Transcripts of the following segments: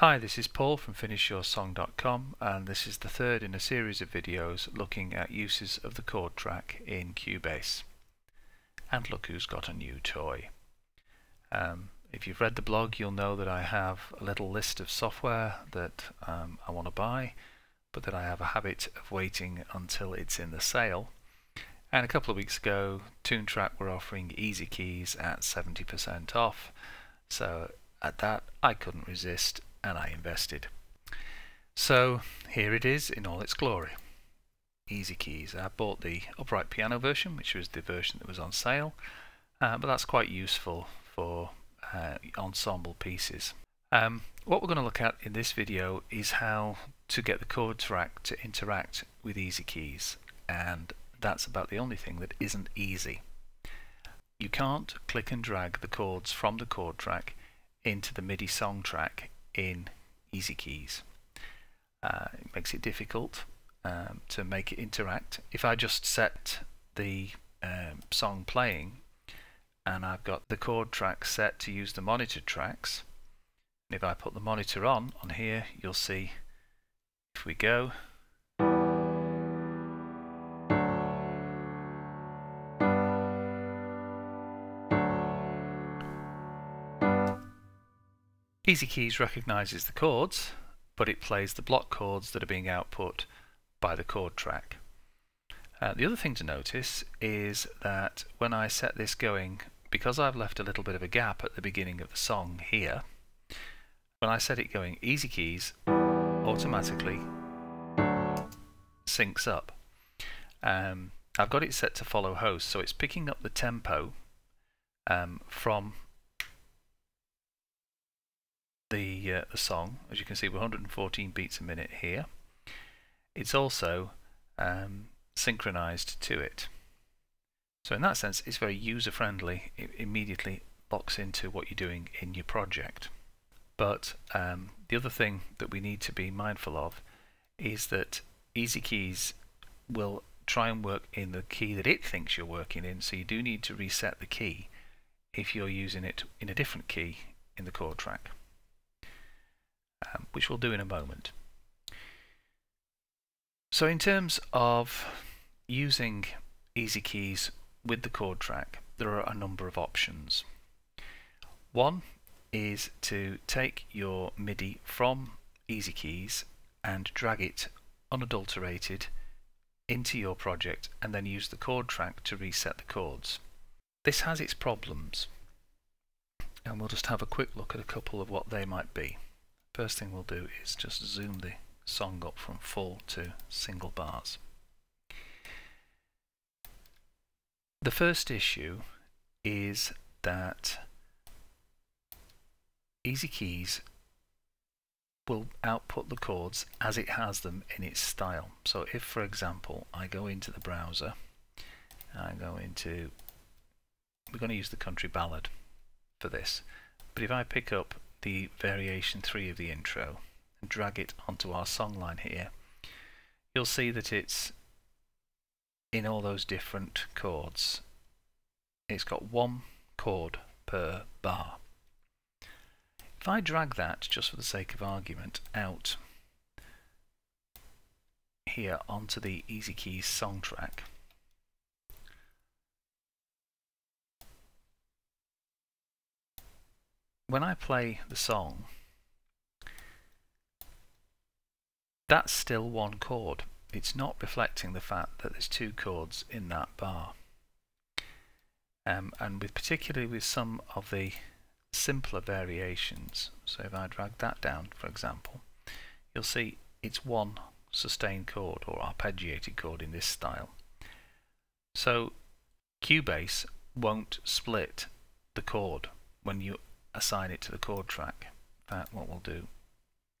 Hi, this is Paul from FinishYourSong.com and this is the third in a series of videos looking at uses of the chord track in Cubase. And look who's got a new toy. Um, if you've read the blog you'll know that I have a little list of software that um, I want to buy but that I have a habit of waiting until it's in the sale. And a couple of weeks ago Toontrack were offering EZ Keys at 70% off so at that I couldn't resist and I invested. So here it is in all its glory. EZ Keys. I bought the upright piano version, which was the version that was on sale, uh, but that's quite useful for uh, ensemble pieces. Um, what we're going to look at in this video is how to get the chord track to interact with EZ Keys, and that's about the only thing that isn't easy. You can't click and drag the chords from the chord track into the MIDI song track in EZ Keys. Uh, it makes it difficult um, to make it interact. If I just set the um, song playing and I've got the chord track set to use the monitor tracks, if I put the monitor on, on here, you'll see if we go EZ Keys recognizes the chords, but it plays the block chords that are being output by the chord track. Uh, the other thing to notice is that when I set this going, because I've left a little bit of a gap at the beginning of the song here, when I set it going, EZ Keys automatically syncs up. Um, I've got it set to follow host, so it's picking up the tempo um, from the, uh, the song. As you can see, we're 114 beats a minute here. It's also um, synchronized to it. So in that sense, it's very user-friendly. It immediately locks into what you're doing in your project. But um, the other thing that we need to be mindful of is that EZ Keys will try and work in the key that it thinks you're working in, so you do need to reset the key if you're using it in a different key in the chord track um, which we'll do in a moment. So in terms of using EZ Keys with the chord track, there are a number of options. One is to take your MIDI from EZ Keys and drag it unadulterated into your project and then use the chord track to reset the chords. This has its problems and we'll just have a quick look at a couple of what they might be. First thing we'll do is just zoom the song up from full to single bars. The first issue is that EZ Keys will output the chords as it has them in its style. So if, for example, I go into the browser, I go into, we're going to use the country ballad for this, but if I pick up the variation 3 of the intro and drag it onto our songline here, you'll see that it's in all those different chords. It's got one chord per bar. If I drag that, just for the sake of argument, out here onto the EZ Keys song track, when I play the song, that's still one chord. It's not reflecting the fact that there's two chords in that bar. Um, and with particularly with some of the simpler variations, so if I drag that down for example, you'll see it's one sustained chord or arpeggiated chord in this style. So Cubase won't split the chord when you assign it to the chord track. that what we'll do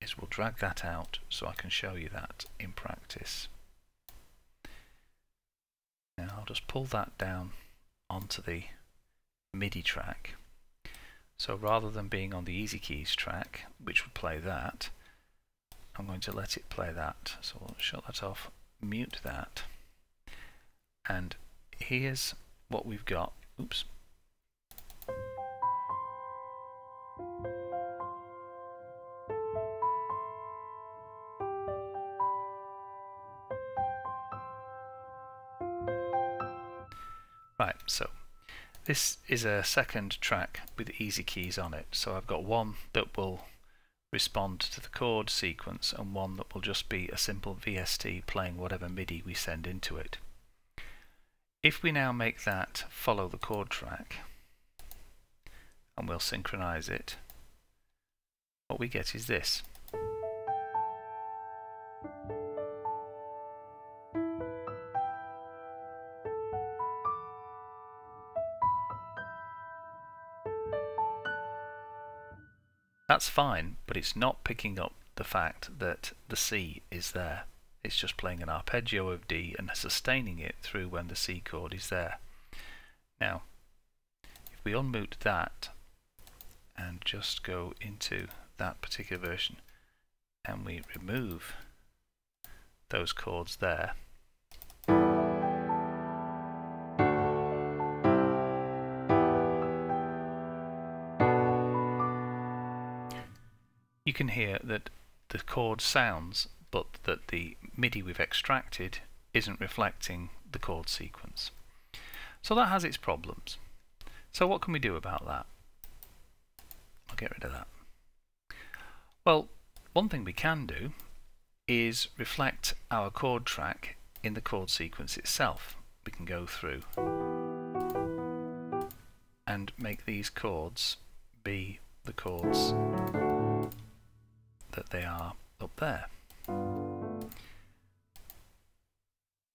is we'll drag that out so I can show you that in practice. Now I'll just pull that down onto the MIDI track. So rather than being on the EZ Keys track, which would play that, I'm going to let it play that. So we'll shut that off, mute that, and here's what we've got. Oops, Right, so this is a second track with EZ Keys on it. So I've got one that will respond to the chord sequence and one that will just be a simple VST playing whatever MIDI we send into it. If we now make that follow the chord track and we'll synchronize it, what we get is this. That's fine, but it's not picking up the fact that the C is there. It's just playing an arpeggio of D and sustaining it through when the C chord is there. Now, if we unmute that and just go into that particular version and we remove those chords there, you can hear that the chord sounds but that the MIDI we've extracted isn't reflecting the chord sequence. So that has its problems. So what can we do about that? I'll get rid of that. Well, one thing we can do is reflect our chord track in the chord sequence itself. We can go through and make these chords be the chords that they are up there.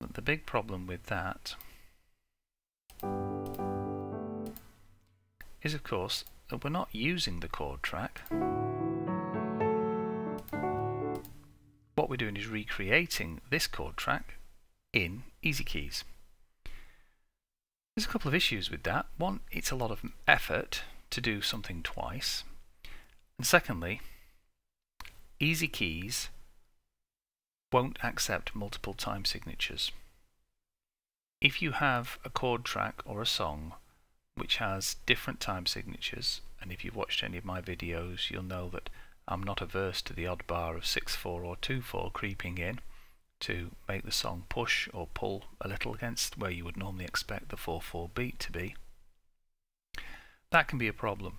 But the big problem with that is of course that we're not using the chord track. What we're doing is recreating this chord track in EZ Keys. There's a couple of issues with that. One, it's a lot of effort to do something twice. And secondly, EZ Keys won't accept multiple time signatures. If you have a chord track or a song which has different time signatures, and if you've watched any of my videos you'll know that I'm not averse to the odd bar of 6-4 or 2-4 creeping in to make the song push or pull a little against where you would normally expect the 4-4 beat to be. That can be a problem.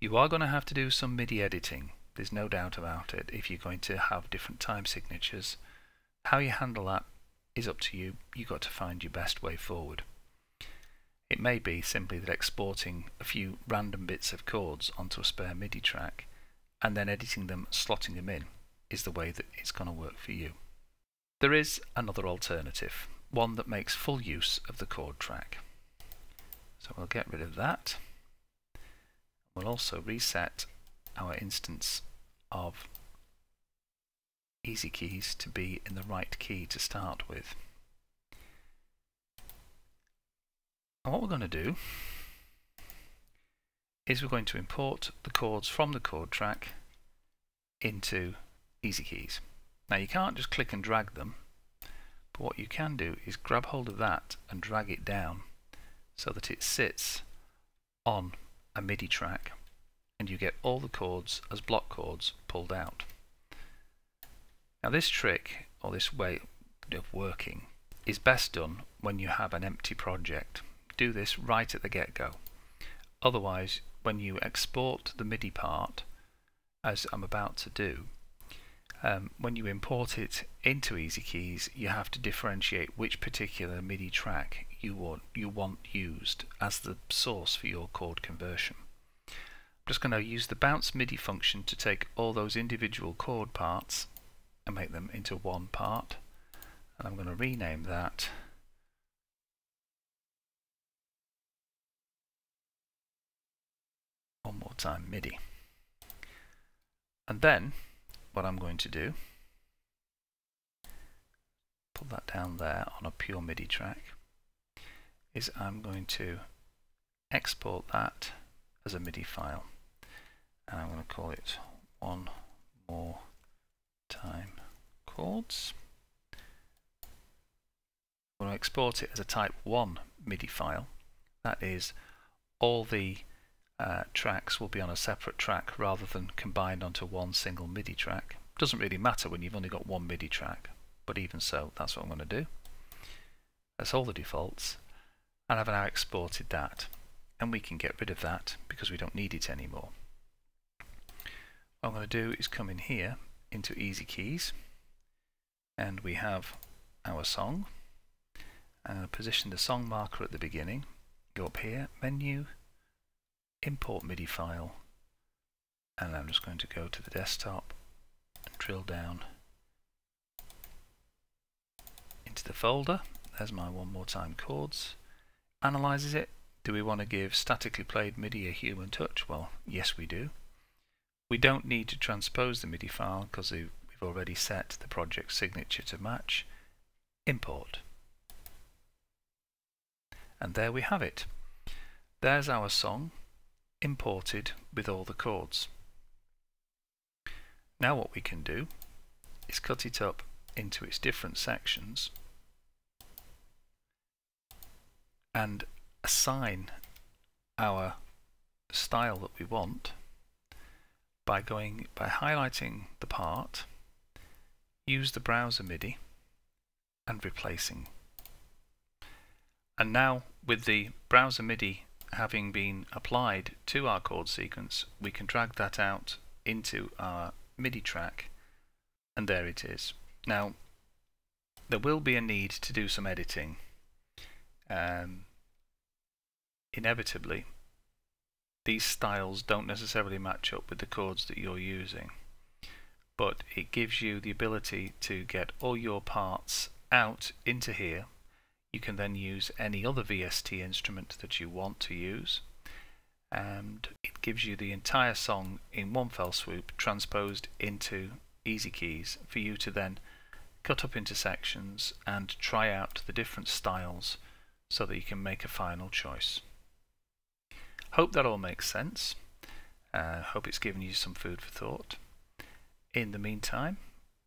You are going to have to do some MIDI editing there's no doubt about it. If you're going to have different time signatures, how you handle that is up to you. You've got to find your best way forward. It may be simply that exporting a few random bits of chords onto a spare MIDI track and then editing them, slotting them in, is the way that it's going to work for you. There is another alternative, one that makes full use of the chord track. So we'll get rid of that. We'll also reset our instance of EZ Keys to be in the right key to start with. And what we're going to do is we're going to import the chords from the chord track into EZ Keys. Now you can't just click and drag them, but what you can do is grab hold of that and drag it down so that it sits on a MIDI track and you get all the chords as block chords pulled out. Now this trick, or this way of working, is best done when you have an empty project. Do this right at the get-go. Otherwise, when you export the MIDI part, as I'm about to do, um, when you import it into EZ Keys, you have to differentiate which particular MIDI track you want, you want used as the source for your chord conversion. I'm just going to use the bounce MIDI function to take all those individual chord parts and make them into one part. And I'm going to rename that one more time MIDI. And then what I'm going to do, pull that down there on a pure MIDI track, is I'm going to export that as a MIDI file and I'm going to call it one more time chords. I'm going to export it as a type 1 MIDI file. That is, all the uh, tracks will be on a separate track rather than combined onto one single MIDI track. Doesn't really matter when you've only got one MIDI track, but even so, that's what I'm going to do. That's all the defaults. and I've now exported that and we can get rid of that because we don't need it anymore. I'm going to do is come in here into EZ Keys and we have our song. and position the song marker at the beginning, go up here, menu, import MIDI file and I'm just going to go to the desktop and drill down into the folder. There's my one more time chords. Analyzes it. Do we want to give statically played MIDI a human touch? Well, yes we do. We don't need to transpose the MIDI file because we've already set the project signature to match. Import. And there we have it. There's our song imported with all the chords. Now what we can do is cut it up into its different sections and assign our style that we want by going by highlighting the part use the browser MIDI and replacing. And now with the browser MIDI having been applied to our chord sequence we can drag that out into our MIDI track and there it is. Now there will be a need to do some editing um, inevitably these styles don't necessarily match up with the chords that you're using but it gives you the ability to get all your parts out into here you can then use any other VST instrument that you want to use and it gives you the entire song in one fell swoop transposed into EZ Keys for you to then cut up into sections and try out the different styles so that you can make a final choice. Hope that all makes sense. Uh, hope it's given you some food for thought. In the meantime,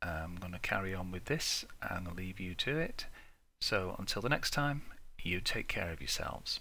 I'm going to carry on with this and leave you to it. So until the next time, you take care of yourselves.